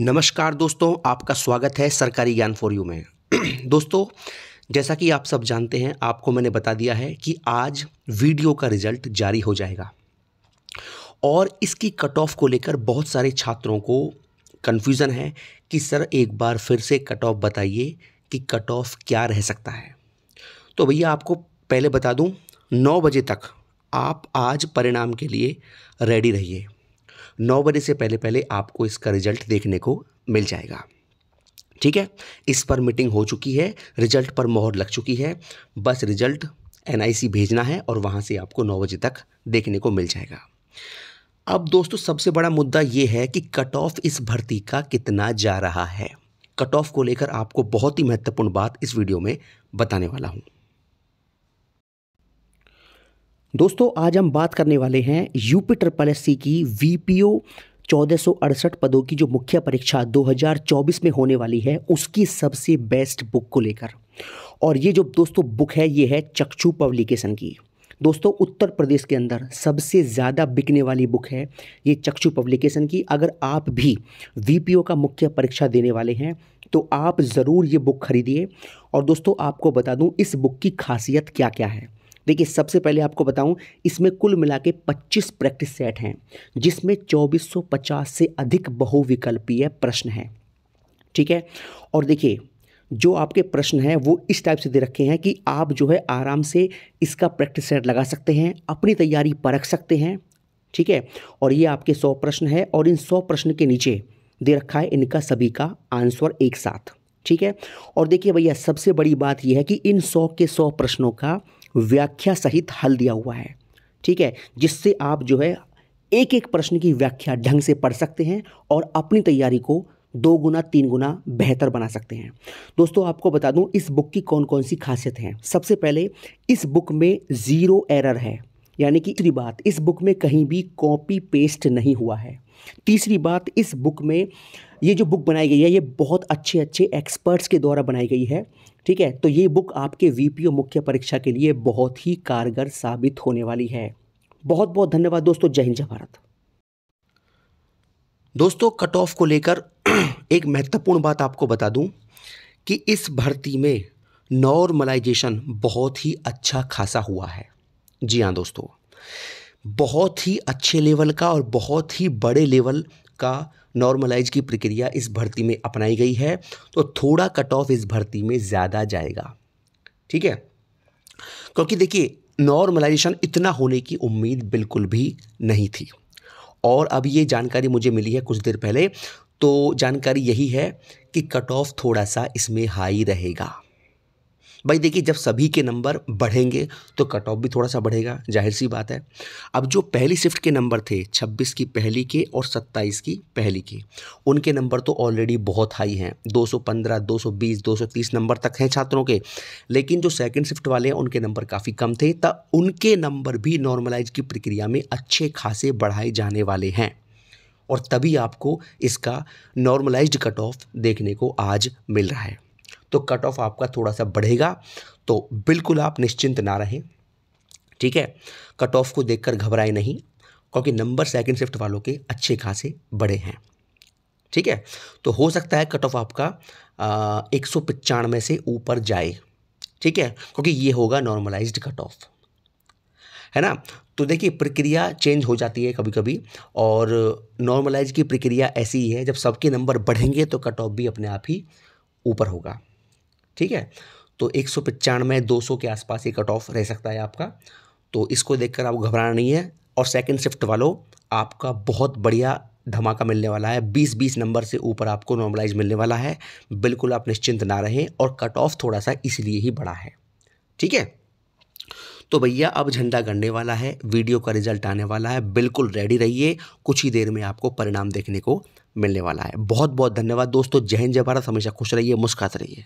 नमस्कार दोस्तों, आपका स्वागत है सरकारी ज्ञान फॉर यू में। दोस्तों, जैसा कि आप सब जानते हैं, आपको मैंने बता दिया है कि आज वीडियो का रिज़ल्ट जारी हो जाएगा। और इसकी कट ऑफ़ को लेकर बहुत सारे छात्रों को कन्फ्यूज़न है कि, सर, एक बार फिर से कट ऑफ़ बताइए कि कट ऑफ़ क्या रह सकता है? तो भैया, आपको पहले बता दूँ, नौ बजे तक आप आज परिणाम के लिए रेडी रहिए। नौ बजे से पहले पहले आपको इसका रिज़ल्ट देखने को मिल जाएगा। ठीक है? इस पर मीटिंग हो चुकी है, रिज़ल्ट पर मोहर लग चुकी है। बस रिज़ल्ट एनआईसी भेजना है और वहाँ से आपको नौ बजे तक देखने को मिल जाएगा। अब दोस्तों, सबसे बड़ा मुद्दा ये है कि कट ऑफ़ इस भर्ती का कितना जा रहा है। कट ऑफ़ को लेकर आपको बहुत ही महत्वपूर्ण बात इस वीडियो में बताने वाला हूँ। दोस्तों, आज हम बात करने वाले हैं यूपी ट्रिपल एस की वी पी ओ चौदह पदों की जो मुख्य परीक्षा 2024 में होने वाली है, उसकी सबसे बेस्ट बुक को लेकर। और ये जो दोस्तों बुक है, ये है चक्षु पब्लिकेशन की। दोस्तों, उत्तर प्रदेश के अंदर सबसे ज़्यादा बिकने वाली बुक है ये चक्षु पब्लिकेशन की। अगर आप भी वीपीओ का मुख्य परीक्षा देने वाले हैं तो आप ज़रूर ये बुक खरीदिए। और दोस्तों, आपको बता दूँ, इस बुक की खासियत क्या क्या है। देखिए, सबसे पहले आपको बताऊँ, इसमें कुल मिला के पच्चीस प्रैक्टिस सेट हैं, जिसमें 2450 से अधिक बहुविकल्पीय प्रश्न हैं। ठीक है? और देखिए, जो आपके प्रश्न हैं, वो इस टाइप से दे रखे हैं कि आप जो है आराम से इसका प्रैक्टिस सेट लगा सकते हैं, अपनी तैयारी परख सकते हैं। ठीक है? और ये आपके सौ प्रश्न है और इन सौ प्रश्न के नीचे दे रखा है इनका सभी का आंसर एक साथ। ठीक है? और देखिए भैया, सबसे बड़ी बात यह है कि इन सौ के सौ प्रश्नों का व्याख्या सहित हल दिया हुआ है। ठीक है? जिससे आप जो है एक एक प्रश्न की व्याख्या ढंग से पढ़ सकते हैं और अपनी तैयारी को दो गुना, तीन गुना बेहतर बना सकते हैं। दोस्तों, आपको बता दूँ, इस बुक की कौन कौन सी खासियत हैं? सबसे पहले, इस बुक में ज़ीरो एरर है। यानी कि तीसरी बात, इस बुक में कहीं भी कॉपी पेस्ट नहीं हुआ है। तीसरी बात, इस बुक में ये जो बुक बनाई गई है, ये बहुत अच्छे अच्छे एक्सपर्ट्स के द्वारा बनाई गई है, ठीक है? तो ये बुक आपके वीपीओ मुख्य परीक्षा के लिए बहुत ही कारगर साबित होने वाली है। बहुत बहुत धन्यवाद दोस्तों, जय हिंद, जय भारत। दोस्तों कट ऑफ़ को लेकर एक महत्वपूर्ण बात आपको बता दूँ कि इस भर्ती में नॉर्मलाइजेशन बहुत ही अच्छा खासा हुआ है। जी हाँ दोस्तों। बहुत ही अच्छे लेवल का और बहुत ही बड़े लेवल का नॉर्मलाइज की प्रक्रिया इस भर्ती में अपनाई गई है तो थोड़ा कट ऑफ़ इस भर्ती में ज़्यादा जाएगा। ठीक है? क्योंकि देखिए नॉर्मलाइजेशन इतना होने की उम्मीद बिल्कुल भी नहीं थी। और अब ये जानकारी मुझे मिली है कुछ देर पहले तो जानकारी यही है कि कट ऑफ़ थोड़ा सा इसमें हाई रहेगा। भाई देखिए जब सभी के नंबर बढ़ेंगे तो कट ऑफ़ भी थोड़ा सा बढ़ेगा ज़ाहिर सी बात है। अब जो पहली शिफ्ट के नंबर थे 26 की पहली के और 27 की पहली के उनके नंबर तो ऑलरेडी बहुत हाई हैं। 215, 220, 230 नंबर तक हैं छात्रों के। लेकिन जो सेकंड शिफ्ट वाले हैं उनके नंबर काफ़ी कम थे तब उनके नंबर भी नॉर्मलाइज की प्रक्रिया में अच्छे खासे बढ़ाए जाने वाले हैं। और तभी आपको इसका नॉर्मलाइज्ड कट ऑफ़ देखने को आज मिल रहा है। तो कट ऑफ़ आपका थोड़ा सा बढ़ेगा। तो बिल्कुल आप निश्चिंत ना रहें। ठीक है? कट ऑफ़ को देखकर घबराए नहीं, क्योंकि नंबर सेकंड शिफ्ट वालों के अच्छे खासे बड़े हैं। ठीक है? तो हो सकता है कट ऑफ़ आपका एक सौ पचानवे से ऊपर जाए। ठीक है? क्योंकि ये होगा नॉर्मलाइज्ड कट ऑफ़ है ना? तो देखिए, प्रक्रिया चेंज हो जाती है कभी कभी और नॉर्मलाइज की प्रक्रिया ऐसी ही है, जब सबके नंबर बढ़ेंगे तो कट ऑफ़ भी अपने आप ही ऊपर होगा। ठीक है? तो एक सौ पचानवे, दो सौ के आसपास ये कट ऑफ़ रह सकता है आपका। तो इसको देखकर आपको घबराना नहीं है। और सेकंड शिफ्ट वालों, आपका बहुत बढ़िया धमाका मिलने वाला है। बीस बीस नंबर से ऊपर आपको नॉर्मलाइज मिलने वाला है। बिल्कुल आप निश्चिंत ना रहें और कट ऑफ़ थोड़ा सा इसलिए ही बड़ा है। ठीक है? तो भैया, अब झंडा गड़ने वाला है। वीडियो का रिज़ल्ट आने वाला है। बिल्कुल रेडी रहिए। कुछ ही देर में आपको परिणाम देखने को मिलने वाला है। बहुत बहुत धन्यवाद दोस्तों। जय हिंद, जय भारत। हमेशा खुश रहिए, मुस्कुराते रहिए।